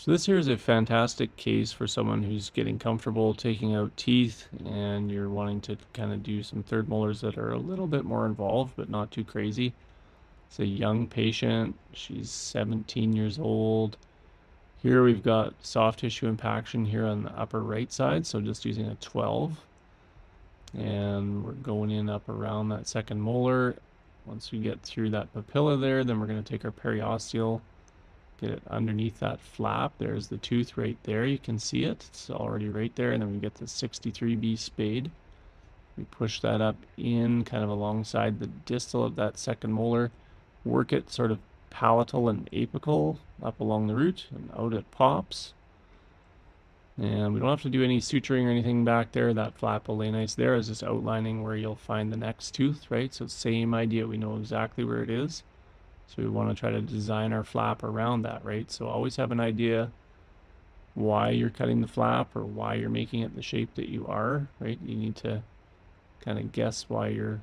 So this here is a fantastic case for someone who's getting comfortable taking out teeth and you're wanting to kind of do some third molars that are a little bit more involved but not too crazy. It's a young patient. She's 17 years old. Here we've got soft tissue impaction here on the upper right side, so just using a 12. And we're going in up around that second molar. Once we get through that papilla there, then we're going to take our periosteal get it underneath that flap. There's the tooth right there. You can see it. It's already right there. And then we get the 63B spade. We push that up in kind of alongside the distal of that second molar. Work it sort of palatal and apical up along the root and out it pops. And we don't have to do any suturing or anything back there. That flap will lay nice there there. Is just outlining where you'll find the next tooth, right? So same idea. We know exactly where it is. So we want to try to design our flap around that, right? So always have an idea why you're cutting the flap or why you're making it the shape that you are, right? You need to kind of guess why you're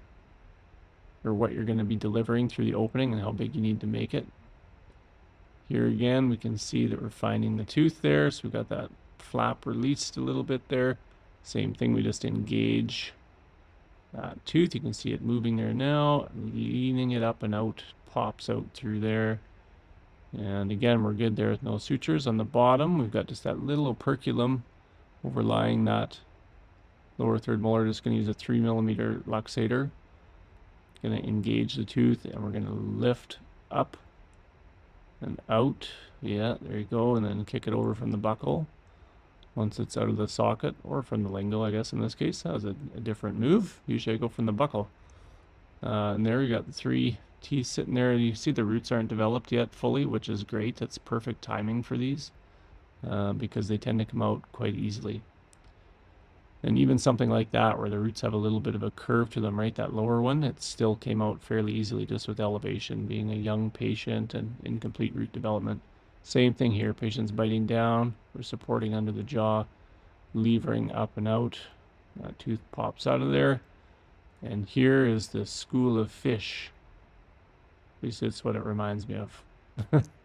or what you're going to be delivering through the opening and how big you need to make it. Here again, we can see that we're finding the tooth there. So we've got that flap released a little bit there. Same thing, we just engage that tooth. You can see it moving there now, leaning it up and out pops out through there. And again, we're good there with no sutures. On the bottom, we've got just that little operculum overlying that lower third molar. Just going to use a 3 millimeter luxator. Going to engage the tooth and we're going to lift up and out. Yeah, there you go. And then kick it over from the buccal once it's out of the socket or from the lingual, I guess in this case. That was a, a different move. Usually I go from the buccal. Uh, and there we got the three teeth sitting there. You see the roots aren't developed yet fully, which is great. That's perfect timing for these uh, because they tend to come out quite easily. And even something like that, where the roots have a little bit of a curve to them, right? That lower one, it still came out fairly easily just with elevation, being a young patient and incomplete root development. Same thing here, patient's biting down, we're supporting under the jaw, levering up and out. That tooth pops out of there. And here is the school of fish. At least it's what it reminds me of.